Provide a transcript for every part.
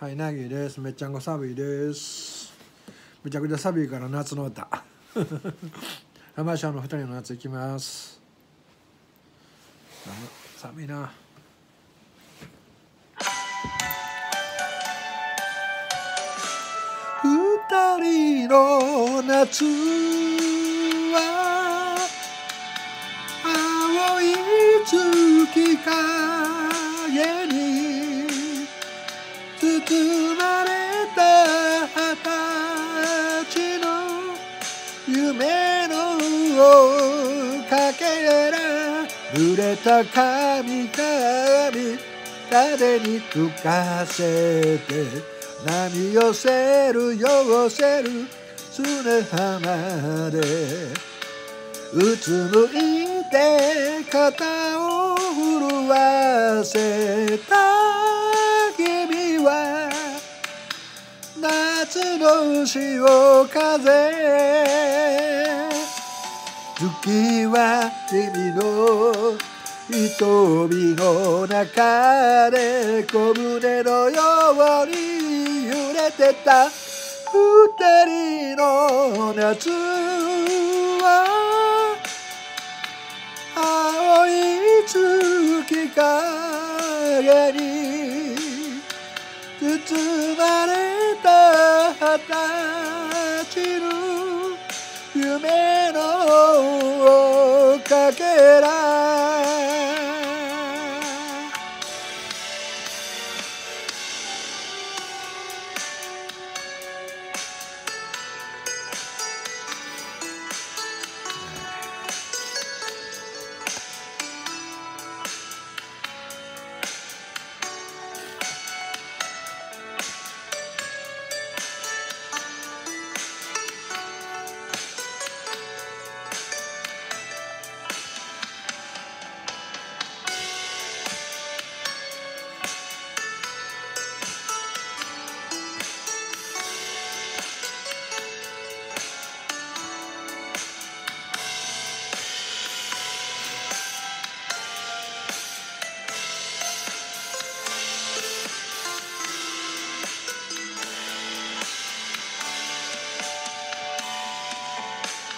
はい、ナギです。めっちゃんこ寒いです。めちゃくちゃ寒いから夏の歌。浜シャの二人の夏行きます。寒寒いな。二人の夏は青い月影包まれた二十歳の夢のかけら濡れた髪髪風に吹かせて波寄せる寄せる砂浜でうつむいて肩を震わせた夏の潮風。月は君の瞳の中で小舟のように揺れてた。二人の夏は。青い月影に包まれた二十歳の夢のかけら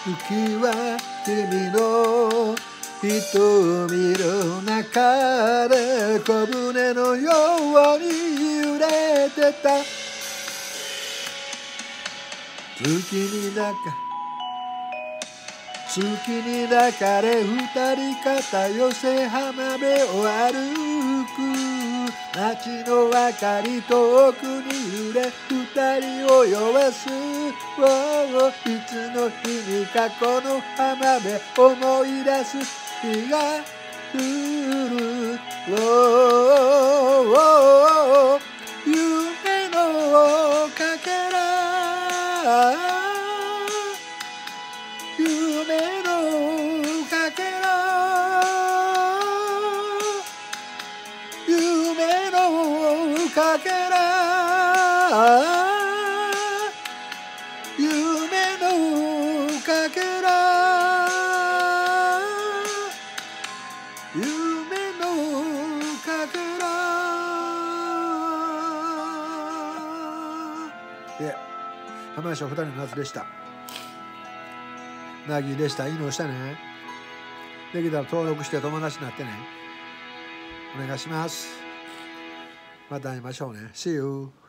月は君の瞳の中で小舟のように揺れてた。月に抱か月に抱かれ二人肩寄せ浜辺を歩く。街の明かり遠くに揺れ人を酔わすおういつの日にかこの浜辺思い出す。日が来る。おう夢のかけら。夢のかけら。夢のかけら。夢のかけらで浜田市お二人の夏でした。ナギでした。いいのしたね。できたら登録して友達になってね。お願いします。また会いましょうね。See you